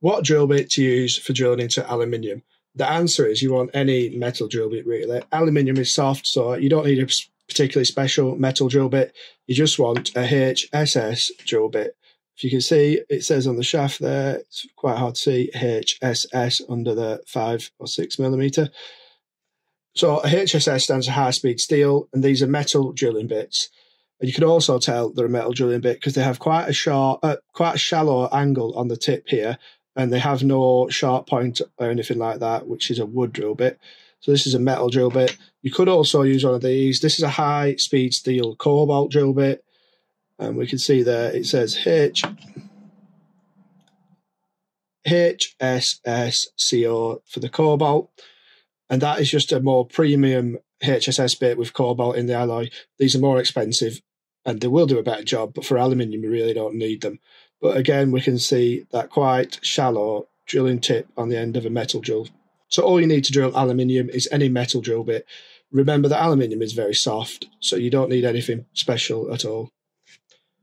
what drill bit to use for drilling into aluminium? The answer is you want any metal drill bit really. Aluminium is soft, so you don't need a particularly special metal drill bit. You just want a HSS drill bit. If you can see, it says on the shaft there, it's quite hard to see HSS under the five or six millimeter. So a HSS stands for high speed steel, and these are metal drilling bits. And you can also tell they're a metal drilling bit because they have quite a short, uh, quite a shallow angle on the tip here, and they have no sharp point or anything like that, which is a wood drill bit. So this is a metal drill bit. You could also use one of these. This is a high speed steel cobalt drill bit. And we can see there it says H HSSCO for the cobalt. And that is just a more premium HSS bit with cobalt in the alloy. These are more expensive and they will do a better job, but for aluminium, we really don't need them. But again, we can see that quite shallow drilling tip on the end of a metal drill. So all you need to drill aluminium is any metal drill bit. Remember that aluminium is very soft, so you don't need anything special at all.